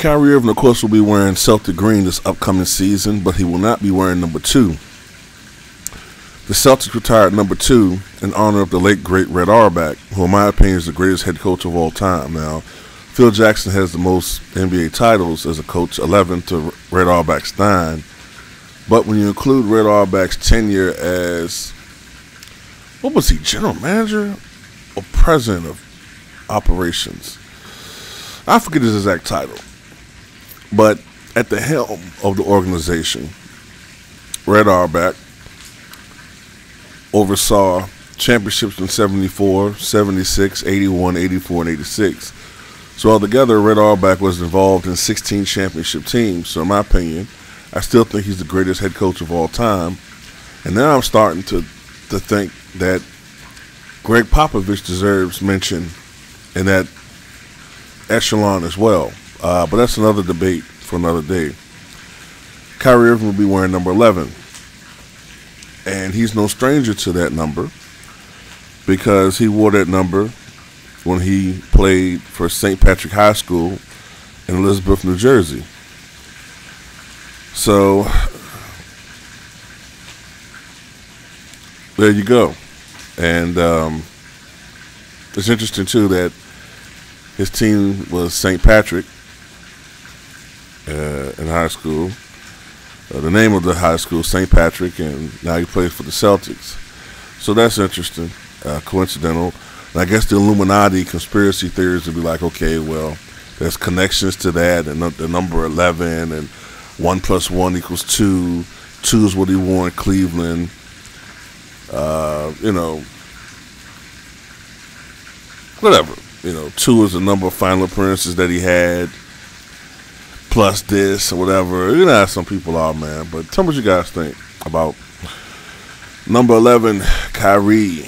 Kyrie Irving, of course, will be wearing Celtic green this upcoming season, but he will not be wearing number two. The Celtics retired number two in honor of the late great Red Auerbach, who, in my opinion, is the greatest head coach of all time. Now, Phil Jackson has the most NBA titles as a coach, 11 to Red Auerbach's 9. But when you include Red Auerbach's tenure as, what was he, general manager or president of operations? I forget his exact title. But at the helm of the organization, Red Auerbach oversaw championships in 74, 76, 81, 84, and 86. So altogether, Red Auerbach was involved in 16 championship teams. So in my opinion, I still think he's the greatest head coach of all time. And now I'm starting to, to think that Gregg Popovich deserves mention in that echelon as well. Uh, but that's another debate for another day. Kyrie Irving will be wearing number 11. And he's no stranger to that number because he wore that number when he played for St. Patrick High School in Elizabeth, New Jersey. So there you go. And um, it's interesting, too, that his team was St. Patrick uh, in high school. Uh, the name of the high school, St. Patrick, and now he plays for the Celtics. So that's interesting, uh, coincidental. And I guess the Illuminati conspiracy theories would be like, okay, well, there's connections to that, and the number 11, and 1 plus 1 equals 2. 2 is what he wore in Cleveland. Uh, you know, whatever. You know, 2 is the number of final appearances that he had plus this or whatever. You know how some people are, man. But tell me what you guys think about number 11, Kyrie.